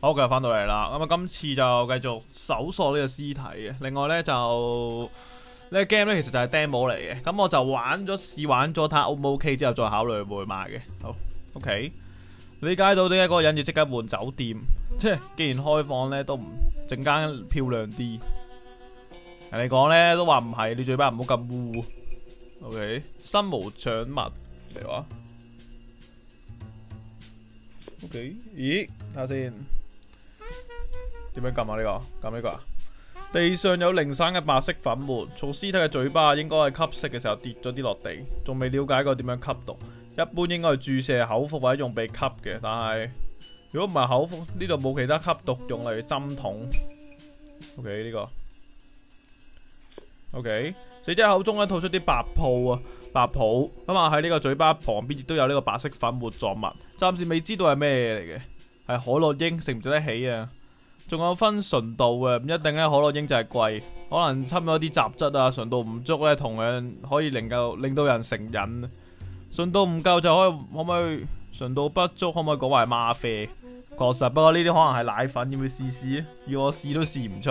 好，繼續翻到嚟啦。咁啊，今次就繼續搜索呢個屍體嘅。另外呢，就呢個 game 呢，其實就係 demo 嚟嘅。咁我就玩咗試玩咗睇 O 唔 OK 之後再考慮會唔會買嘅。好，OK。理解到点解嗰個人要即刻換酒店？即係既然開放呢，都唔整間漂亮啲。人哋講呢，都話唔係，你嘴巴唔好咁污。OK，身無長物嚟話。OK，咦，睇下先。點樣撳啊？呢個撳呢個啊？地上有零散嘅白色粉末，從屍體嘅嘴巴應該係吸食嘅時候跌咗啲落地，仲未了解過點樣吸毒。一般應該係注射口服或者用鼻吸嘅，但係如果唔係口服，呢度冇其他吸毒用嚟針筒。OK 呢個，OK 死者口中咧吐出啲白泡啊，白泡咁啊喺呢個嘴巴旁邊亦都有呢個白色粉末状物，暫時未知道係咩嚟嘅，係海洛英食唔食得起啊？仲有分純度嘅，唔一定咧。可樂英就係貴，可能摻咗啲雜質啊，純度唔足咧，同樣可以令夠令到人成癮。純度唔夠就可以可唔可以？純度不足可唔可以講話係嗎啡？確實，不過呢啲可能係奶粉，要唔要試試？要我試都試唔出。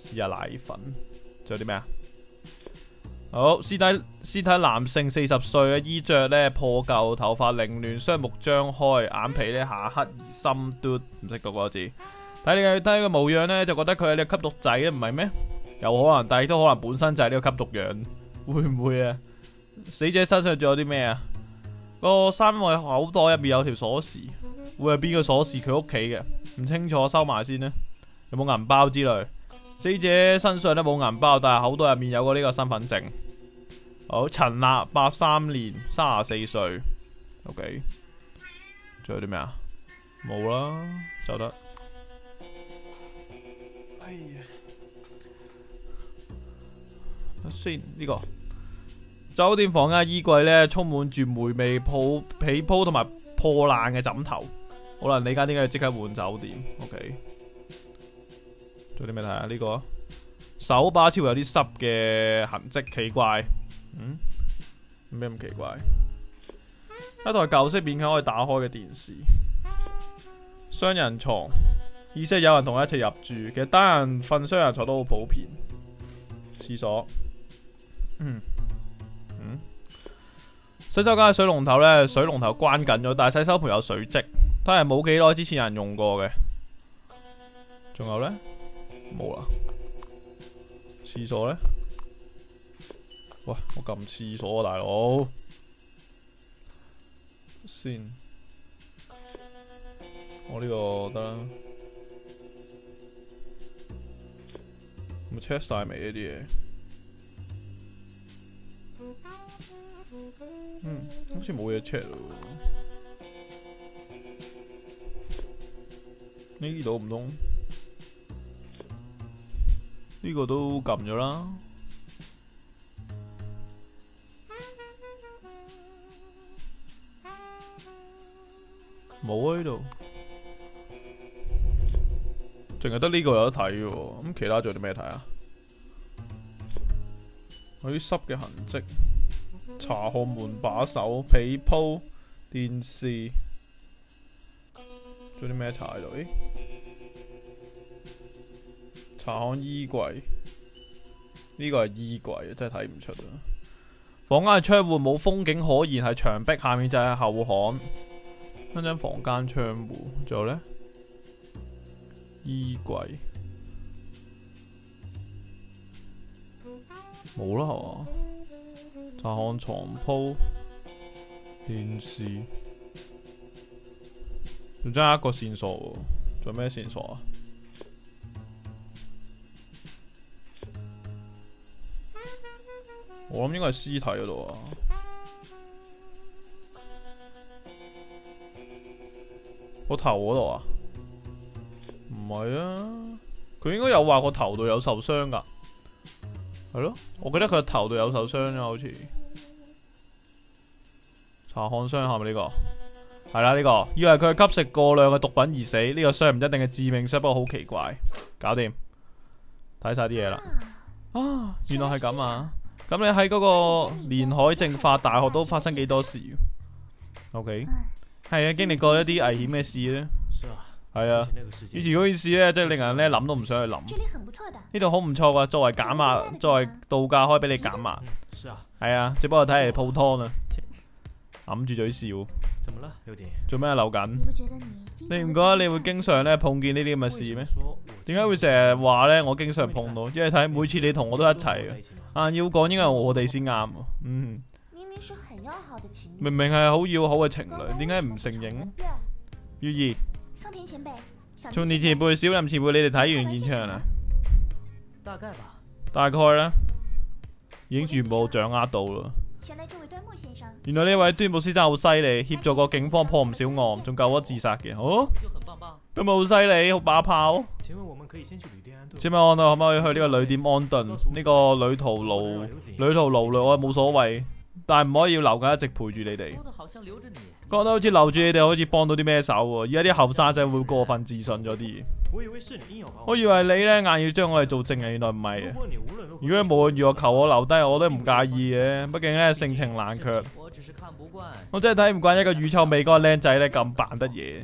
試下奶粉，仲有啲咩啊？好，屍體屍體男性四十歲嘅衣着咧破舊，頭髮凌亂，雙目張開，眼皮咧下黑而深嘟，唔識讀嗰個字。睇你嘅睇個模樣呢，就覺得佢係呢個吸毒仔啊，唔係咩？有可能，但係都可能本身就係呢個吸毒樣，會唔會啊？死者身上仲有啲咩啊？個衫外口袋入面有條鎖匙，會係邊個鎖匙？佢屋企嘅，唔清楚，收埋先呢。有冇銀包之類？死者身上都冇銀包，但係口袋入面有個呢個身份證。好，陳立，八三年，三十四歲。OK，仲有啲咩啊？冇啦，就得。先呢個酒店房間衣櫃呢，充滿住霉味、铺被鋪同埋破爛嘅枕頭。可能你家點解要即刻換酒店？OK，做啲咩睇啊？呢個手把超有啲濕嘅痕跡，奇怪。嗯，咩咁奇怪？一台舊式勉强可以打開嘅電視，雙人床。意思係有人同我一齊入住，其實單人瞓雙人床都好普遍。廁所，洗手間嘅水龍頭呢，水龍頭關緊咗，但係洗手盆有水渍，睇嚟冇幾耐之前有人用過嘅。仲有呢？冇啦。廁所呢？喂，我撳廁所啊，大佬先。我呢個得啦。有冇 check 晒未呢啲嘢？嗯，好似冇嘢 check 咯。呢度唔通？呢個都撳咗啦。冇啊呢度。淨係得呢個有得睇嘅，咁其他仲有啲咩睇啊？有啲濕嘅痕跡，查看門把手、被鋪、電視，仲有啲咩查喺度？誒，查看衣櫃，呢個係衣櫃，真係睇唔出啊！房間嘅窗戶冇風景可言，係牆壁下面就係後巷，一張房間窗戶，仲有呢？衣櫃冇啦，係嘛？查看床鋪、電視，仲爭一個線索喎，仲有咩線索啊？我諗應該係屍體嗰度啊，個頭嗰度啊。唔係啊，佢應該有話個頭度有受傷噶，係咯，我記得佢個頭度有受傷啊，好似。查看傷係咪呢個？係啦呢個，以為佢係吸食過量嘅毒品而死，呢、這個傷唔一定係致命傷，不過好奇怪，搞掂，睇晒啲嘢啦，啊，原來係咁啊，咁你喺嗰個連海政法大學都發生幾多事？OK，係啊，經歷過一啲危險嘅事咧。係啊，以前嗰件事咧，真係令人咧諗都唔想去諗。呢度好唔錯噶，作為減壓，作為度假可以俾你減壓。係啊，只不過睇嚟泡湯啊，揞住嘴笑。做咩流緊？你唔覺得你會經常咧碰見呢啲咁嘅事咩？點解會成日話咧？我經常碰到，因為睇每次你同我都一齊嘅。啊，要講應該係我哋先啱。嗯。明明係好要好嘅情侶，點解唔承認？月兒。松田前辈，松田前輩，小林前輩，你哋睇完現場啦？大概吧。大概啦，已經全部掌握到啦。原來呢位端木先生好犀利，協助過警方破唔少案，仲救咗自殺嘅。哦，咁咪好犀利，好把炮。請問我們可以先去旅店安頓？請問我哋可唔可以去呢個旅店安頓？呢個旅途勞旅途勞累，我冇所謂，但係唔可以要留緊一直陪住你哋。覺得好似留住你哋，好似幫到啲咩手喎？而家啲後生仔會過分自信咗啲。我以為你咧硬要將我哋做證人，原來唔係啊。如果冇人如我求我留低，我都唔介意嘅。畢竟咧，性情冷卻。我真係睇唔慣一個乳臭未乾嘅靚仔咧咁扮得嘢。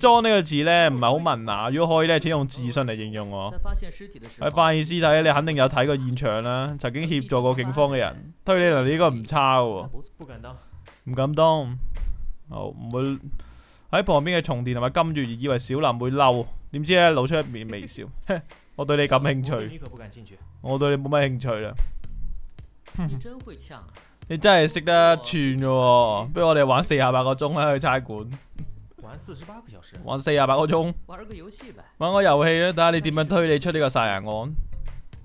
裝呢個字咧唔係好文雅，如果可以咧，請用自信嚟形容我。喺發現屍體，你肯定有睇過現場啦，曾經協助過警方嘅人，推理能力應該唔差嘅。唔敢當，好唔會喺旁邊嘅重電同埋金月兒以為小林會嬲，點知咧露出一面微笑。我對你感興趣，我對你冇乜興趣啦。你真會嗆，你真係識得串嘅，不如我哋玩四十八個鐘啦，去差館。玩四十八個小時，玩四十八個鐘。玩個遊戲唄，玩個遊戲啦，睇下你點樣推理出呢個殺人案。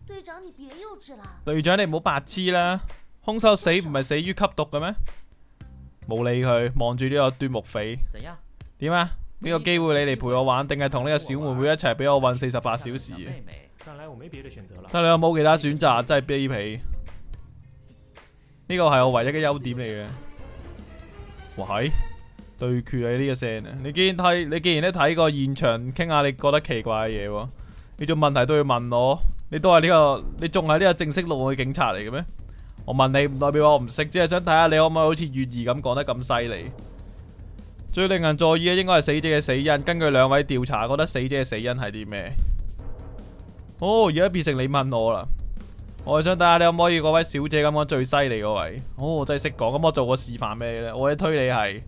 隊長你別幼稚啦，隊長你唔好白痴啦，兇手死唔係死於吸毒嘅咩？冇理佢，望住呢個端木匪。點啊？呢個機會你嚟陪我玩，定係同呢個小妹妹一齊俾我混四十八小時？看來我沒別的選擇啦。睇你有冇其他選擇，真係卑鄙。呢個係我唯一嘅優點嚟嘅。喂，對決啊呢個聲啊！你既然睇，你既然咧睇過現場，傾下你覺得奇怪嘅嘢喎，呢種問題都要問我。你都係呢個，你仲係呢個正式路嘅警察嚟嘅咩？我問你唔代表我唔識，只係想睇下你可唔可以好似月兒咁講得咁犀利。最令人在意嘅應該係死者嘅死因。根據兩位調查，覺得死者嘅死因係啲咩？哦，而家變成你問我啦。我係想睇下你可唔可以嗰位小姐咁讲最犀利嗰位。哦，我真係識講，咁我做個示範咩咧？我嘅推理係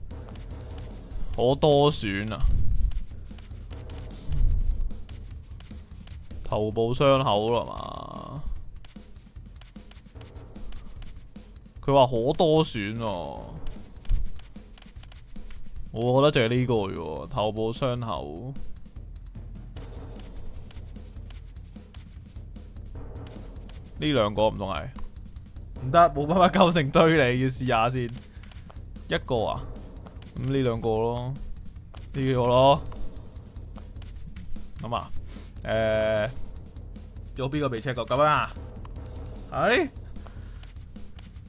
可多选啊，頭部傷口啦嘛。佢话可多选哦，我觉得就系呢個喎，頭部伤口。呢两个唔同系，唔得，冇办法构成推理，要试下先。一个啊，咁呢两个咯，呢个咯，咁啊，誒，有边个被 check 過咁啊？係。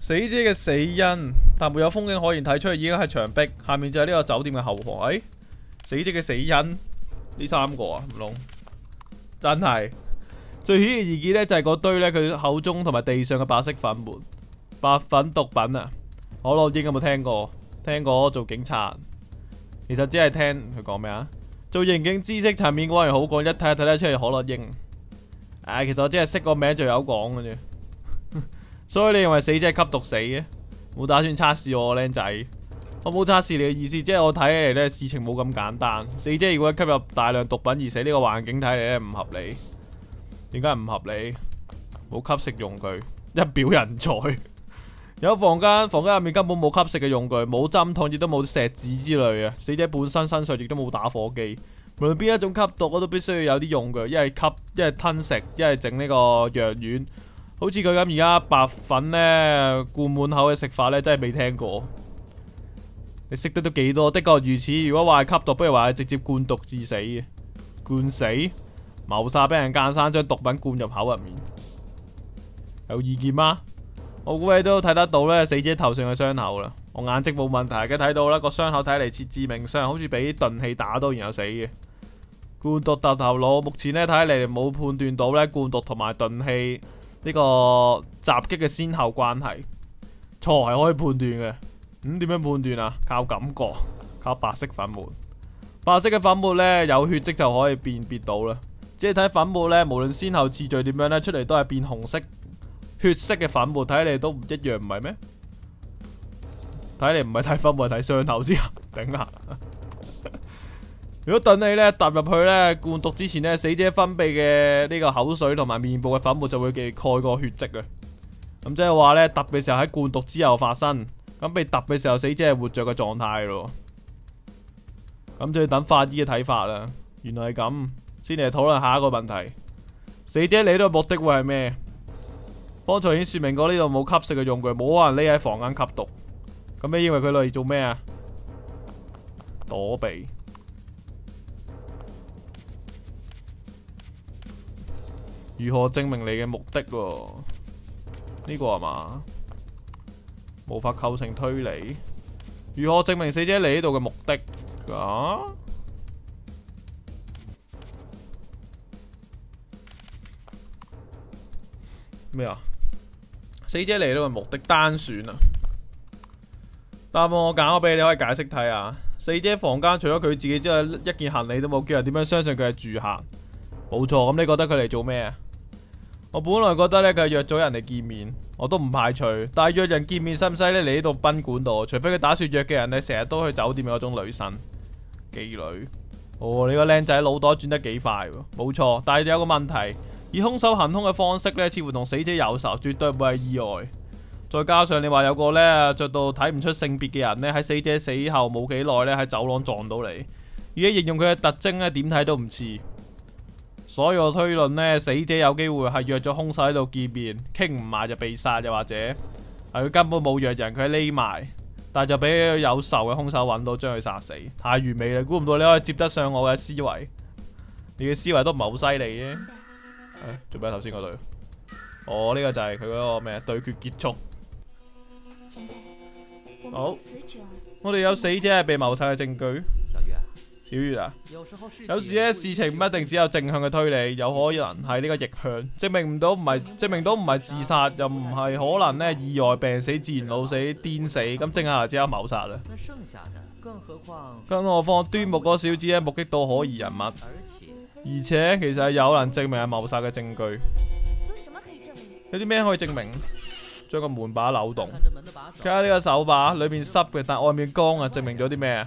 死者嘅死因，但沒有風景可言睇出，已經係牆壁。下面就係呢個酒店嘅後巷。誒、哎，死者嘅死因呢三個啊，唔通真係最顯而易見呢，就係嗰堆呢，佢口中同埋地上嘅白色粉末，白粉毒品啊！可樂英有冇聽過？聽過做警察，其實只係聽佢講咩啊？做刑警知識層面嗰人好講，一睇就睇得出係可樂英。唉，其實我只係識個名就有講嘅啫。所以你認為死者係吸毒死嘅？冇打算測試我，僆仔。我冇測試你嘅意思，即係我睇起嚟呢，事情冇咁簡單。死者如果吸入大量毒品而死，呢個環境睇嚟咧唔合理。點解唔合理？冇吸食用具，一表人才。有房間，房間入面根本冇吸食嘅用具，冇針筒，亦都冇石子之類嘅。死者本身身上亦都冇打火機。無論邊一種吸毒，我都必須要有啲用具，一係吸，一係吞食，一係整呢個藥丸。好似佢咁而家白粉呢，灌滿口嘅食法呢，真係未聽過。你識得都幾多？的確如此。如果話係吸毒，不如話係直接灌毒致死嘅。灌死、謀殺，俾人奸生將毒品灌入口入面。有意見嗎？我估你都睇得到呢，死者頭上嘅傷口啦。我眼睛冇問題嘅，睇到啦，個傷口睇嚟似致命傷，好似俾钝器打到然後死嘅。灌毒突頭腦，目前呢，睇嚟冇判斷到呢灌毒同埋钝器。呢個襲擊嘅先後關係，錯係可以判斷嘅。咁點樣判斷啊？靠感覺，靠白色粉末。白色嘅粉末呢，有血跡就可以辨別到啦。即係睇粉末呢，無論先後次序點樣呢，出嚟都係變紅色、血色嘅粉末，睇嚟都唔一樣，唔係咩？睇嚟唔係睇粉末，睇傷口先 頂下。如果等你咧踏入去咧灌毒之前咧，死者分泌嘅呢個口水同埋面部嘅粉末就會嘅蓋過血跡啊。咁即係話咧，揼嘅時候喺灌毒之後發生，咁被揼嘅時候死者係活着嘅狀態咯。咁就要等法醫嘅睇法啦。原來係咁，先嚟討論下一個問題。死者嚟呢個目的會係咩？剛才已經說明過呢度冇吸食嘅用具，冇可能匿喺房間吸毒。咁你以為佢嚟做咩啊？躲避。如何證明你嘅目的？呢個係嘛？無法構成推理。如何證明死者嚟呢度嘅目的？啊？咩啊？死者嚟呢度嘅目的單選啊？答案我揀咗俾你，可以解釋睇下。死者房間除咗佢自己之外，一件行李都冇，叫人點樣相信佢係住客？冇錯，咁你覺得佢嚟做咩啊？我本來覺得咧佢係約咗人嚟見面，我都唔排除。但係約人見面使唔使咧嚟呢度賓館度？除非佢打算約嘅人咧成日都去酒店嗰種女神妓女。哦，你個靚仔腦袋轉得幾快喎？冇錯，但係有個問題，以兇手行凶嘅方式咧，似乎同死者有仇，絕對唔會係意外。再加上你話有個咧着到睇唔出性別嘅人咧喺死者死後冇幾耐咧喺走廊撞到你，而家形容佢嘅特徵咧點睇都唔似。所以我推論呢，死者有機會係約咗兇手喺度見面，傾唔埋就被殺，又或者係佢根本冇約人，佢匿埋，但係就俾有仇嘅兇手揾到，將佢殺死，太完美啦！估唔到你可以接得上我嘅思維，你嘅思維都唔係好犀利啫。做咩頭先嗰對？哦，呢個就係佢嗰個咩對決結束。好，我哋有死者系被謀殺嘅證據。小月啊，有時咧事情唔一定只有正向嘅推理，有可能係呢個逆向，證明唔到唔係，證明到唔係自殺，又唔係可能呢意外病死、自然老死、癲死，咁正下就只有謀殺啦。更何況端木嗰小子咧目擊到可疑人物，而且其實係有能證明係謀殺嘅證據。有啲咩可以證明？將個門把扭動，睇下呢個手把裏面濕嘅，但外面乾啊，證明咗啲咩啊？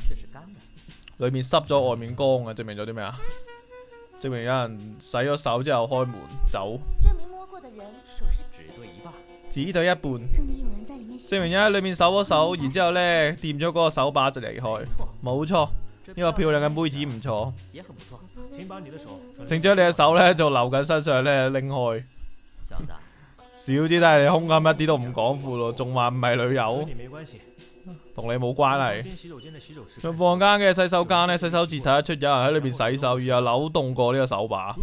裏面濕咗，外面乾啊！證明咗啲咩啊？證明有人洗咗手之後開門走。證明摸過的人手是只對一半。只對一半。證明有人喺裏面手咗手，然之後咧掂咗嗰個手把就離開。冇錯，呢個漂亮嘅妹子唔錯。請把你的手。請將你嘅手咧就留緊身上咧拎開。少啲但係你胸襟一啲都唔廣闊咯，仲話唔係女友。同你冇關係。上房間嘅洗手間呢，洗手池睇得出有人喺裏邊洗手，而又扭動過呢個手把。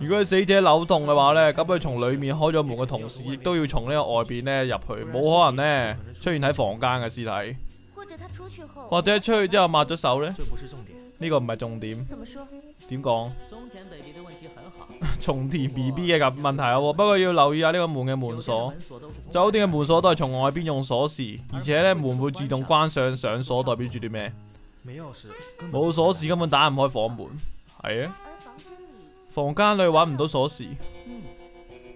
如果係死者扭動嘅話呢，咁佢從裏面開咗門嘅同時，亦都要從呢個外邊呢入去，冇可能呢出現喺房間嘅屍體。或者出去之後抹咗手呢？呢個唔係重點。點講？松田 B B 嘅咁問題啊，不過要留意下呢個門嘅門鎖。酒店嘅門鎖都係從外邊用鎖匙，而且呢門會自動關上上鎖，代表住啲咩？冇鎖匙根本打唔開房門。係啊，房間裏揾唔到鎖匙，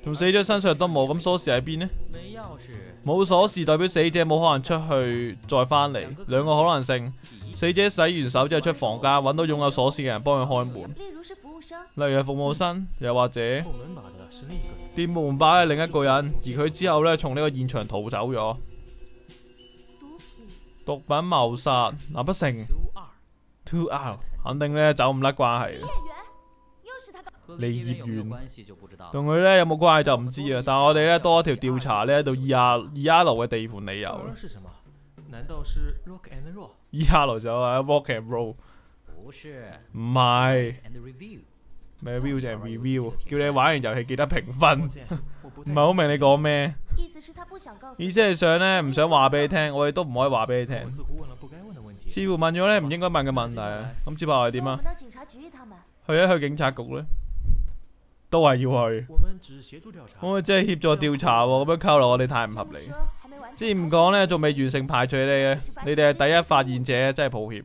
同死者身上都冇，咁鎖匙喺邊呢？冇鎖匙代表死者冇可能出去再返嚟，兩個可能性。死者洗完手之後出房間，揾到擁有鎖匙嘅人幫佢開門。例如係服務生，又或者店門把係另一個人，而佢之後呢，從呢個現場逃走咗。毒品謀殺，難不成 Two R 肯定呢，走唔甩關係。離業員同佢呢有冇關係就唔知啊，但係我哋呢，多一條調查呢，喺度 E R E R 嘅地盤理由。E R 就係 Rock and Roll，唔係。咩 view 就係 review，叫你玩完遊戲記得評分，唔係好明你講咩？意思係想呢，唔想話俾你聽，我哋都唔可以話俾你聽。似乎問咗呢唔應該問嘅問題啊，咁接下來係點啊？去一去警察局呢，都係要去。我即係協助調查喎，咁樣扣留我哋太唔合理。之前唔講呢，仲未完成排除你嘅，你哋係第一發現者，真係抱歉。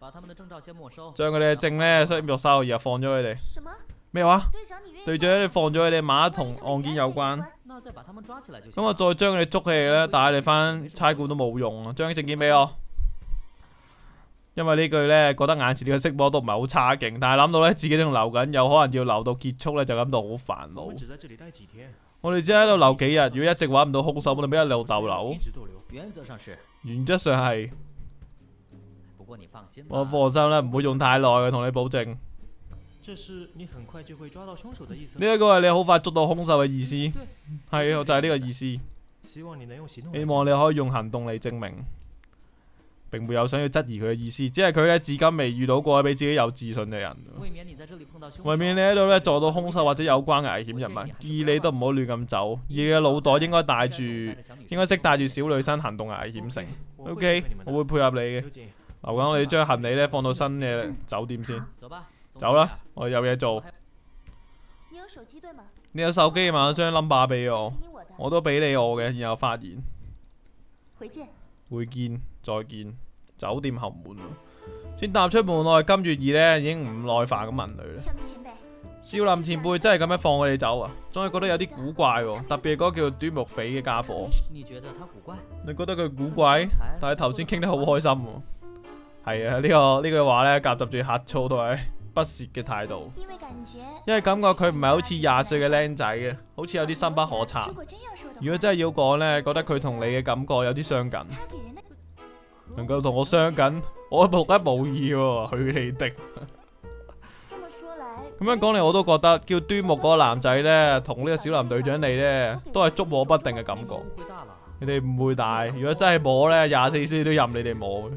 把他们的證照先沒收。將佢哋嘅證咧，需要沒收，然後放咗佢哋。什麼？咩話？隊長，你放咗佢哋马一同案件有關，那再把他們抓起來就行。咁我再將佢哋捉起嚟咧，帶你翻差館都冇用啊！將啲證件俾我。因為呢句咧，覺得眼前呢個色魔都唔係好差勁，但係諗到咧自己仲留緊，有可能要留到結束咧，就感到好煩惱我哋只喺度留幾日，如果一直玩唔到兇手，我哋咪一路逗留逗留。原則上系，原則上係，不過你放心。我放心啦，唔會用太耐嘅，同你保證。呢這是你很快就會抓到兇手的意思。一個係你好快捉到兇手嘅意思，對，係就係呢個意思。希望你能用行動希望你可以用行動嚟證明，並沒有想要質疑佢嘅意思，只係佢咧至今未遇到過比自己有自信嘅人。為免你喺度咧撞到兇手或者有關危險人物，建議你都唔好亂咁走，而你嘅腦袋應該帶住，應該識帶住小女生行動嘅危險性。OK，我會配合你嘅。留緊我哋將行李咧放到新嘅酒店先，走吧，走啦，我有嘢做。你有手機對嗎？你有手機嘛？將 number 俾我我都俾你我嘅，然後發現。回見。會見，再見。酒店後門喎，先踏出門外，金月兒呢已經唔耐煩咁問佢啦。少林前輩真係咁樣放我哋走啊？總係覺得有啲古怪喎，特別係嗰個叫端木匪嘅家伙。你觉得他古怪？你覺得佢古怪？但係頭先傾得好開心喎。係啊，呢、個呢句話呢，夾雜住呷醋同埋不屑嘅態度，因為感覺。因為感覺佢唔係好似廿歲嘅僆仔嘅，好似有啲深不可測如。果真要說的話如果真係要講呢，覺得佢同你嘅感覺有啲相近。能夠同我相近，我獨一無二喎，許你的。咁樣講嚟，我都覺得叫端木嗰個男仔呢，同呢個小林隊長你呢，都係捉摸不定嘅感覺。誤會大了。你哋唔會大，如果真係摸呢，廿四 C 都任你哋摸嘅。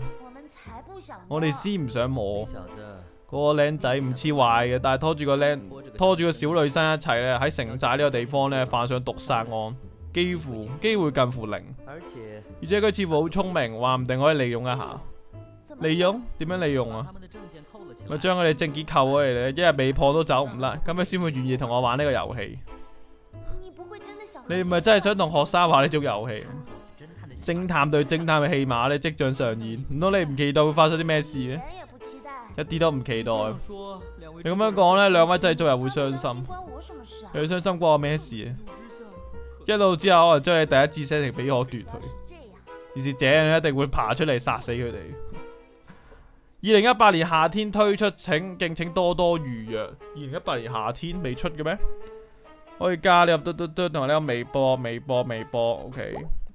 我哋先唔想摸。小子，嗰個僆仔唔似壞嘅，但係拖住個僆，拖住個小女生一齊咧，喺城寨呢個地方咧，犯上毒殺案，幾乎機會近乎零。而且佢似乎好聰明，話唔定可以利用一下。利用點樣利用啊咪將佢哋證件扣咗嚟咧，一日未破都走唔甩，咁樣先會願意同我玩呢個遊戲。你唔係真係想同學生玩呢種遊戲？偵探对侦探對偵探嘅戲碼咧即將上演，唔通你唔期待會發生啲咩事別嘅？一啲都唔期待。你咁樣講咧，兩位製作人會傷關心。關我什麼事啊？佢傷心關我咩事啊？一一路之後可能將你第一次 setting 俾我奪去，是這樣。而是這樣一定會爬出嚟殺死佢哋。二零一八年夏天推出，請敬請多多預約。二零一八年夏天未出嘅咩？可以加你入嘟嘟嘟同埋呢個微博、微博、微博。OK，